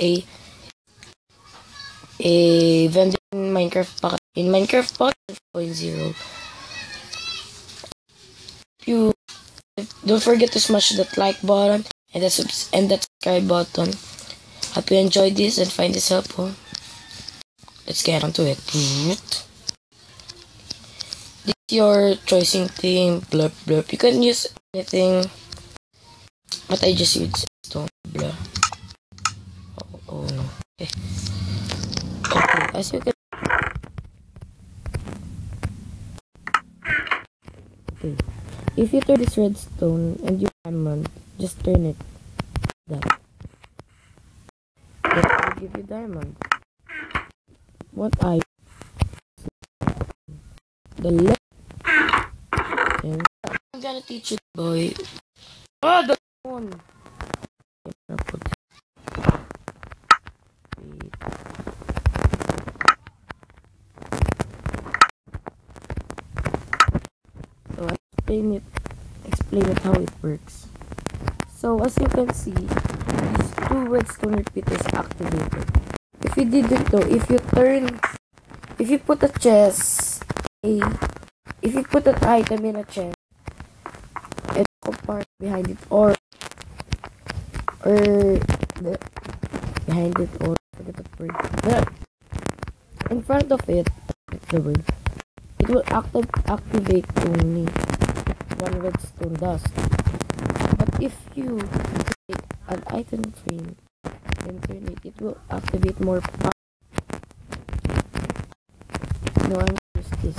a a vendor in Minecraft Pocket in Minecraft Pocket 0.0. You don't forget to smash that like button and that subs and that subscribe button. Hope you enjoyed this and find this helpful. Let's get on to it. This is your choosing thing, blurb blurb. You can use anything, but I just use stone blur. Okay. you can. Okay. If you turn this redstone and you diamond, just turn it that. That will give you diamond. What I the left I'm gonna teach you boy. Oh the one. Explain it explain it how it works. So as you can see, these two redstone repeaters activated. If you didn't know, if you turn, if you put a chest, a, if you put an item in a chest, and part behind it, or, or, the, behind it, or, the, in front of it, the word, it will active, activate only one redstone dust. But if you take an item frame and turn it, it will activate more power. No, I'm gonna use this.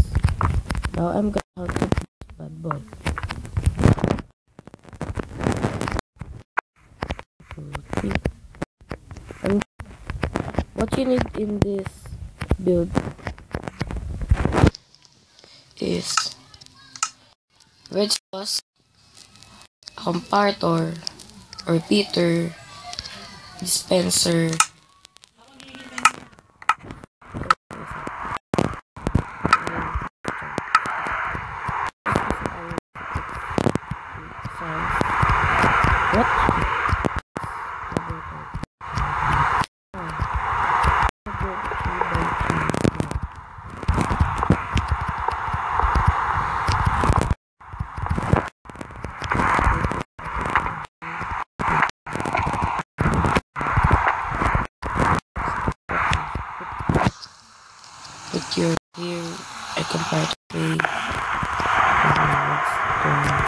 Now I'm gonna how to use bad boy. And what you need in this build is red sauce, comparator, repeater, dispenser, compare to play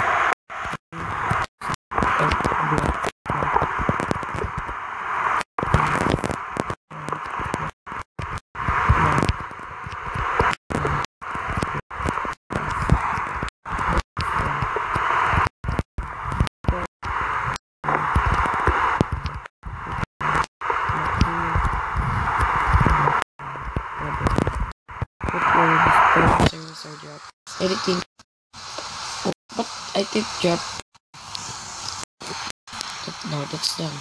Put your dispensers or Oh, but I think drop. No, that's done.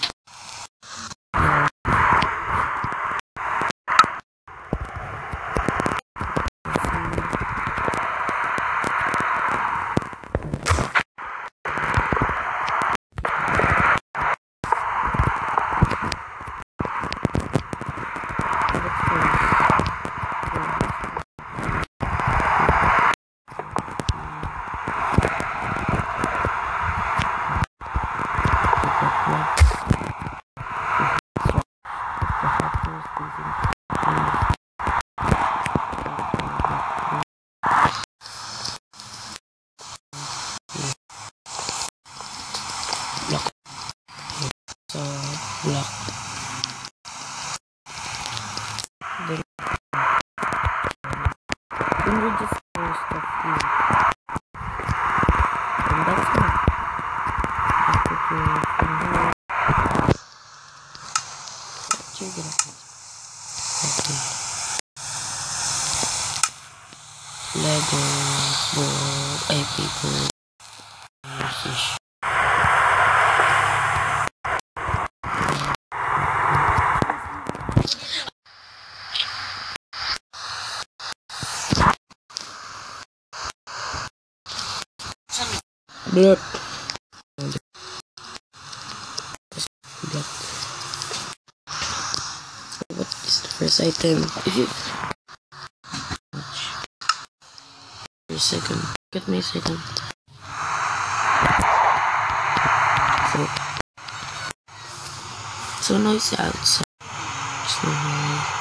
Yeah. Block. So, block. Then, then we just throw stuff here. And that's it. Just put your thing here. What you gonna put? Okay. Leather, board, ay paper, fish. Blurp. Blurp. what is the first item? If you Wait a second. Get me a second. So so noisy outside. There's no noise.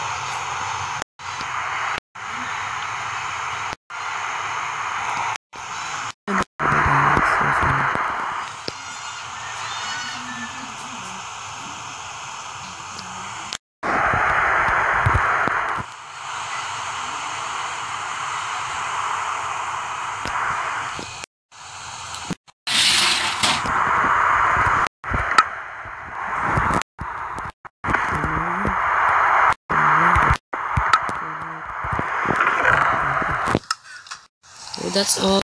So that's all.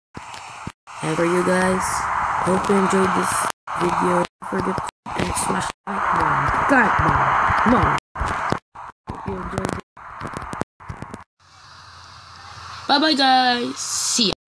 And for you guys, hope you enjoyed this video. Don't forget to and smash the like button. God, bomb. Come on. Hope you enjoyed it. Bye bye, guys. See ya.